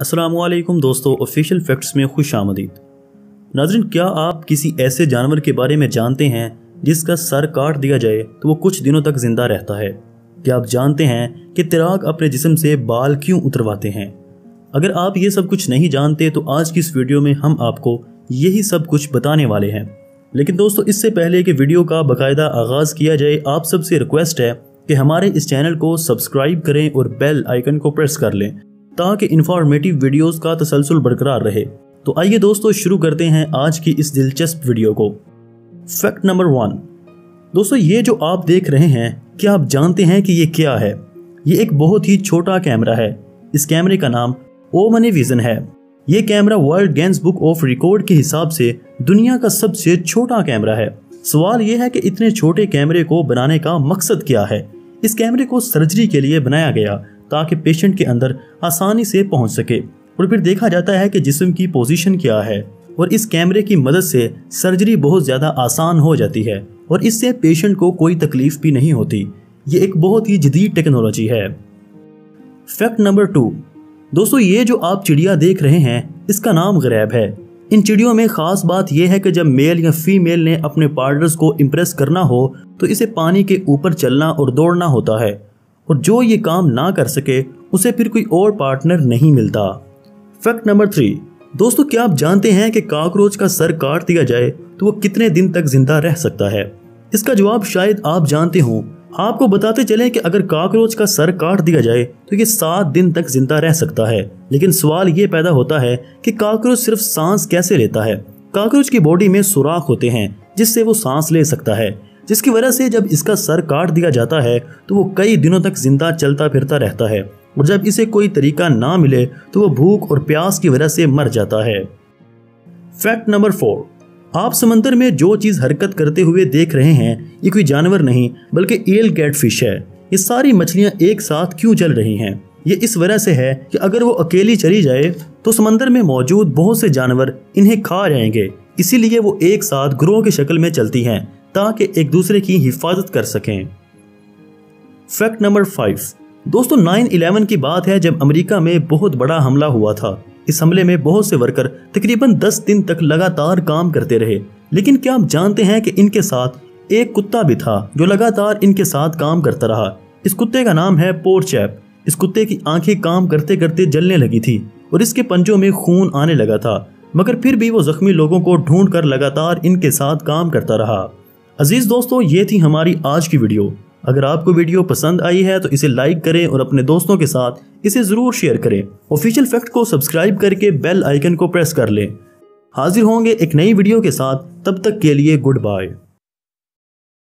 असलम दोस्तों official facts में खुश आमदीद। नाजरन, क्या आप किसी ऐसे जानवर के बारे में जानते हैं जिसका सर काट दिया जाए तो वो कुछ दिनों तक ज़िंदा रहता है? क्या आप जानते हैं कि तिराग अपने जिस्म से बाल क्यों उतरवाते हैं? अगर आप ये सब कुछ नहीं जानते तो आज की इस वीडियो में हम आपको यही सब कुछ बताने वाले हैं। लेकिन दोस्तों, इससे पहले कि वीडियो का बाकायदा आगाज़ किया जाए, आप सबसे रिक्वेस्ट है कि हमारे इस चैनल को सब्सक्राइब करें और बेल आइकन को प्रेस कर लें। ताकि इंफॉर्मेटिव वीडियोस का तसलसल बरकरार रहे। तो आइए दोस्तों, शुरू करते हैं आज की इस दिलचस्प वीडियो को। फैक्ट नंबर वन दोस्तों, ये जो आप देख रहे हैं, क्या आप जानते हैं कि ये क्या है? ये एक बहुत ही छोटा कैमरा है। इस कैमरे का नाम ओमनी विजन है। ये camera world Guinness book of record के हिसाब से दुनिया का सबसे छोटा कैमरा है। सवाल यह है कि इतने छोटे कैमरे को बनाने का मकसद क्या है? इस कैमरे को सर्जरी के लिए बनाया गया। ताकि पेशेंट के अंदर आसानी से पहुँच सके। और फिर देखा जाता है कि जिस्म की पोजीशन क्या है। और इस कैमरे की मदद से सर्जरी बहुत ज़्यादा आसान हो जाती है। और इससे पेशेंट को कोई तकलीफ़ भी नहीं होती। ये एक बहुत ही जदीद टेक्नोलॉजी है। फैक्ट नंबर टू दोस्तों, ये जो आप चिड़िया देख रहे हैं, इसका नाम गरैब है। इन चिड़ियों में खास बात यह है कि जब मेल या फीमेल ने अपने पार्टनर्स को इम्प्रेस करना हो तो इसे पानी के ऊपर चलना और दौड़ना होता है। और जो ये काम ना कर सके, उसे फिर कोई और पार्टनर नहीं मिलता। फैक्ट नंबर थ्री दोस्तों क्या आप जानते हैं कि काकरोच का सर काट दिया जाए तो वो कितने दिन तक ज़िंदा रह सकता है? इसका जवाब शायद आप जानते हो। आपको बताते चले कि अगर काकरोच का सर काट दिया जाए तो ये सात दिन तक ज़िंदा रह सकता है। लेकिन सवाल ये पैदा होता है कि काकरोच सिर्फ़ सांस कैसे लेता है? काकरोच की बॉडी में सुराख होते हैं, जिससे वो सांस ले सकता है। जिसकी वजह से जब इसका सर काट दिया जाता है तो वो कई दिनों तक ज़िंदा चलता फिरता रहता है। और जब इसे कोई तरीका ना मिले तो वो भूख और प्यास की वजह से मर जाता है। Fact number four. आप समंदर में जो चीज़ हरकत करते हुए देख रहे हैं, ये कोई जानवर नहीं, बल्कि एल कैट फ़िश है। ये सारी मछलियाँ एक साथ क्यों चल रही हैं? ये इस वजह से है कि अगर वो अकेली चली जाए तो समंदर में मौजूद बहुत से जानवर इन्हें खा जाएँगे। इसीलिए वो एक साथ ग्रोह की शक्ल में चलती हैं। ताकि एक दूसरे की हिफाजत कर सकें। Fact number five. दोस्तों, नाइन इलेवन की बात है जब अमेरिका में बहुत बड़ा हमला हुआ था। इस हमले में बहुत से वर्कर तकरीबन दस दिन तक लगातार काम करते रहे। लेकिन क्या आप जानते हैं कि इनके साथ एक कुत्ता भी था जो लगातार इनके साथ काम करता रहा? इस कुत्ते का नाम है पोरचैप। इस कुत्ते की आँखें काम करते करते जलने लगी थी और इसके पंजों में खून आने लगा था, मगर फिर भी वो जख्मी लोगों को ढूंढ कर लगातार इनके साथ काम करता रहा। अज़ीज़ दोस्तों, ये थी हमारी आज की वीडियो। अगर आपको वीडियो पसंद आई है तो इसे लाइक करें और अपने दोस्तों के साथ इसे ज़रूर शेयर करें। ऑफिशियल फैक्ट को सब्सक्राइब करके बेल आइकन को प्रेस कर लें। हाजिर होंगे एक नई वीडियो के साथ। तब तक के लिए गुड बाय